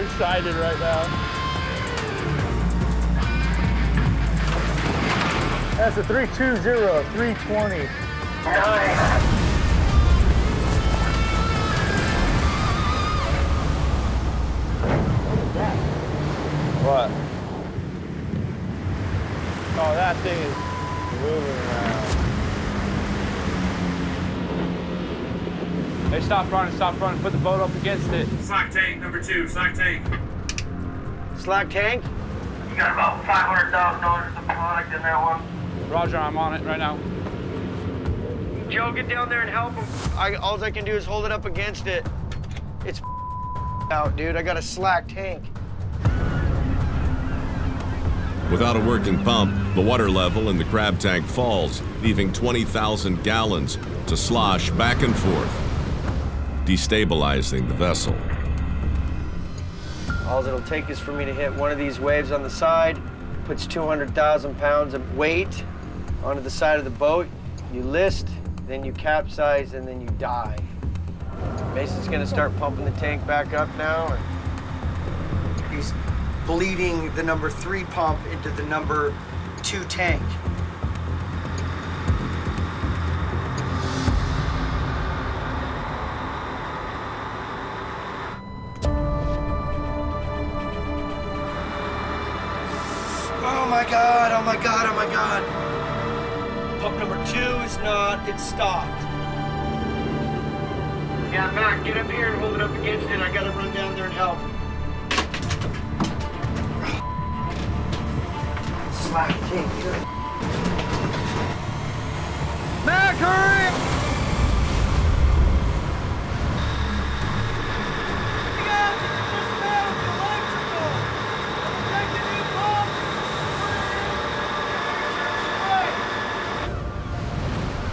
excited right now. That's a 320, 320. Nine. What? Oh, that thing is moving around. Hey, stop running, stop running. Put the boat up against it. Slack tank number two, slack tank. Slack tank? You got about $500,000 of product in that one. Roger, I'm on it right now. Joe, get down there and help him. I, all I can do is hold it up against it. It's out, dude. I got a slack tank. Without a working pump, the water level in the crab tank falls, leaving 20,000 gallons to slosh back and forth, destabilizing the vessel. All it'll take is for me to hit one of these waves on the side, puts 200,000 pounds of weight onto the side of the boat. You list, then you capsize, and then you die. Mason's gonna start pumping the tank back up now. And he's bleeding the number three pump into the number two tank. My god, oh my god, oh my god. Pump number two is not, it's stopped. Yeah, Mac, get up here and hold it up against it. I gotta run down there and help. Slack tank, good. Mac, hurry!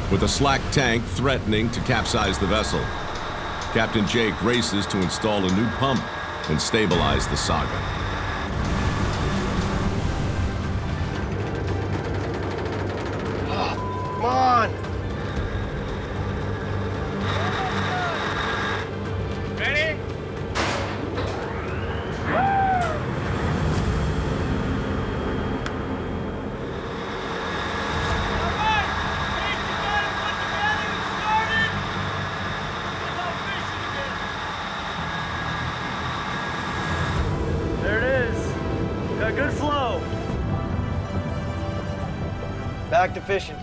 With a slack tank threatening to capsize the vessel, Captain Jake races to install a new pump and stabilize the saga. Good flow. Back to fishing.